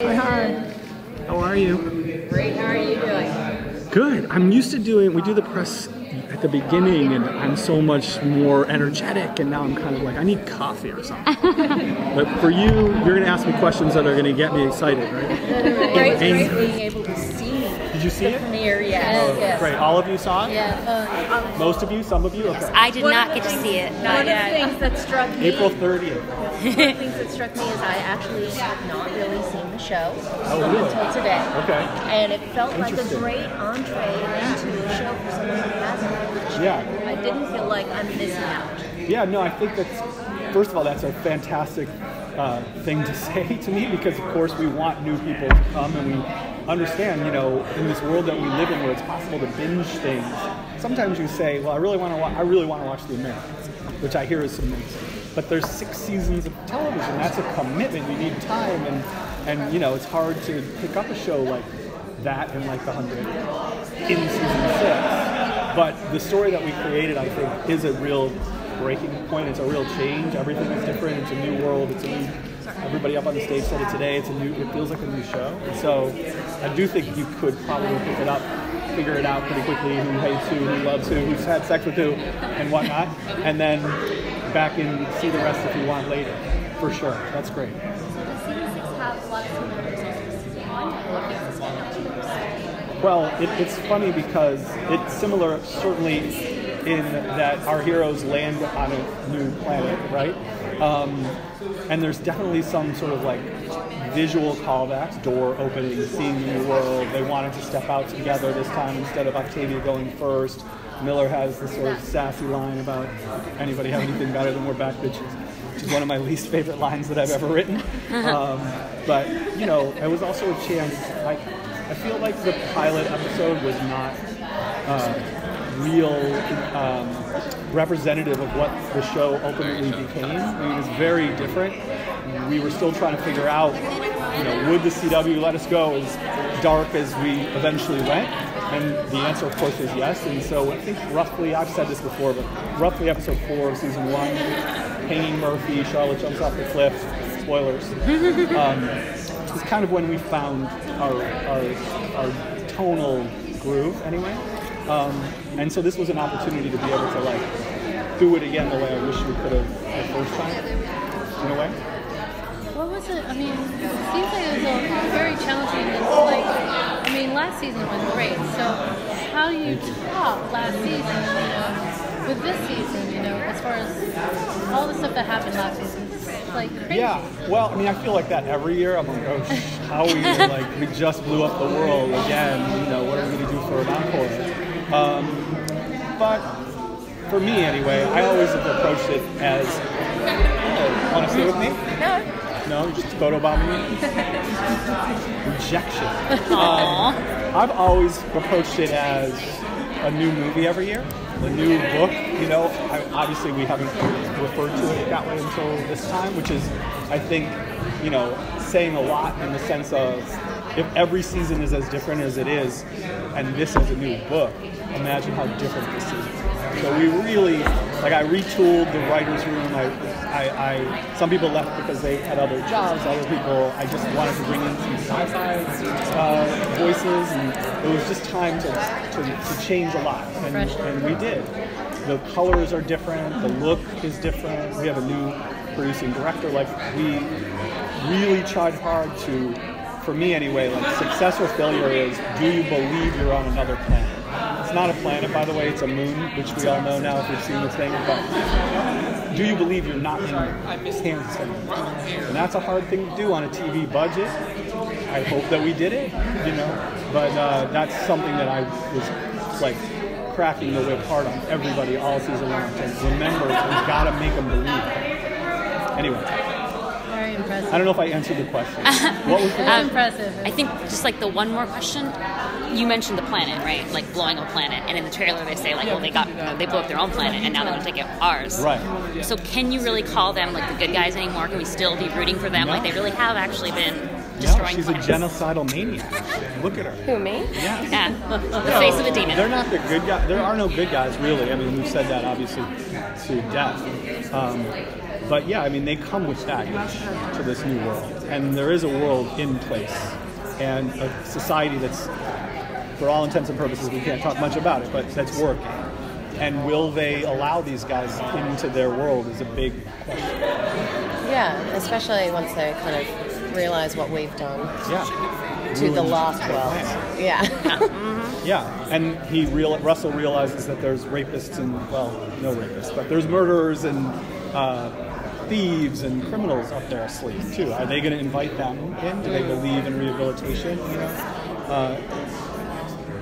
Hi. How are you? Great. How are you doing? Good. I'm used to doing. We do the press at the beginning, and I'm so much more energetic. And now I'm kind of like I need coffee or something. but for you, you're going to ask me questions that are going to get me excited, right? Great, being able to Did you see it? premiere. Yes. yes. Great. All of you saw it. Yeah. Most of you. Some of you. Okay. I did One not of the get to see it. One Not of the things that struck me. April 30th. One of the things that struck me is I actually have not really seen the show Oh, really? until today. Okay. And it felt like a great entree into a show for someone who hasn't. Yeah. I didn't feel like I'm missing out. Yeah, no, I think that's, first of all, that's a fantastic uh, thing to say to me because, of course, we want new people to come and we understand, you know, in this world that we live in where it's possible to binge things, sometimes you say, well, I really want to, wa- I really want to watch The Americans, which I hear is amazing. But there's six seasons of television. That's a commitment. You need time, and and you know it's hard to pick up a show like that in like the hundred in season six. But the story that we created, I think, is a real breaking point. It's a real change. Everything is different. It's a new world. It's a new. Everybody up on the stage said it today. It's a new. It feels like a new show. And so, I do think you could probably pick it up, figure it out pretty quickly. Who hates who, who loves who, who's had sex with who, and whatnot. And then back and see the rest if you want later. For sure. That's great. Well, it, it's funny because it's similar, certainly, in that our heroes land on a new planet, right? Um, and there's definitely some sort of like visual callbacks, door opening, seeing the new world. They wanted to step out together this time instead of Octavia going first. Miller has this sort of sassy line about anybody have anything better than we're back bitches, which is one of my least favorite lines that I've ever written. Um, but you know, it was also a chance. Like, I feel like the pilot episode was not uh, real um, representative of what the show ultimately became. I mean, it was very different. We were still trying to figure out, you know, would the CW let us go as dark as we eventually went? And the answer, of course, is yes. And so I think roughly, I've said this before, but roughly episode four of season one, hanging Murphy, Charlotte jumps off the cliff, spoilers, um, is kind of when we found our, our, our tonal groove, anyway. Um, and so this was an opportunity to be able to like do it again the way I wish we could have the first time, in a way. What was it? I mean, it seems like it was a very challenging. And like, I mean, last season was great. So how do you top last season? You know, with this season, you know, as far as all the stuff that happened last season, like crazy. Yeah, well, I mean, I feel like that every year. I'm like, oh, how are we like, we just blew up the world again. You know, what are we gonna do for an encore? Um, but for me, anyway, I always have approached it as, oh, want to stay with me? No. No, just photobomb me. Rejection. Um, I've always approached it as a new movie every year, a new book. You know, I, obviously we haven't referred to it that way until this time, which is, I think, you know, saying a lot in the sense of if every season is as different as it is, and this is a new book, imagine how different this is. So we really, like, I retooled the writers' room. I, I, I, some people left because they had other jobs. Other people, I just wanted to bring in some sci-fi uh, voices, and it was just time to, to, to change a lot, and, and we did. The colors are different. The look is different. We have a new producing director. Like we really tried hard to, for me anyway, like success or failure is do you believe you're on another planet? It's not a planet, by the way, it's a moon, which we all know now if we've seen the thing. But do you believe you're not in Kansas anymore? And that's a hard thing to do on a TV budget. I hope that we did it, you know. But uh, that's something that I was like cracking the whip hard on everybody all season long. To remember, we've got to make them believe. Anyway, impressive. I don't know if I answered the question. What was the That's impressive. I think just like the one more question. You mentioned the planet, right? Like blowing up a planet, and in the trailer they say like, well, they got they blew up their own planet, and now they're gonna take out ours. Right. So can you really call them like the good guys anymore? Can we still be rooting for them? No. Like they really have actually been No, destroying she's a genocidal maniac. Look at her. Who me? Yeah. Yeah, the face of a demon. They're not the good guys. There are no good guys, really. I mean, we've said that obviously to death. Um, but yeah, I mean, they come with baggage to this new world, and there is a world in place, and a society that's, for all intents and purposes, we can't talk much about it, but that's working. And will they allow these guys into their world is a big question. Yeah, especially once they kind of realize what we've done Yeah. to the Ruined lost their world. plan. Yeah. Yeah, and he real Russell realizes that there's rapists and well, no rapists, but there's murderers and uh, thieves and criminals up their sleeve too. Are they going to invite them in? Do they believe in rehabilitation? You know, uh,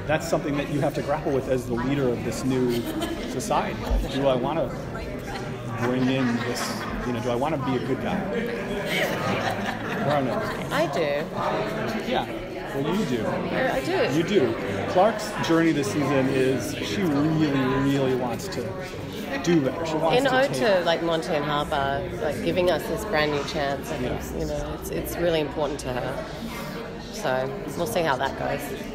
that's something that you have to grapple with as the leader of this new society. Do I want to bring in this? You know, do I want to be a good guy? Or I do. Yeah. Well, you do. I do. You do. Clarke's journey this season is she really, really wants to do better. She wants in to ode to like Monty and Harper, like giving us this brand new chance, I think you know it's it's really important to her. So we'll see how that goes.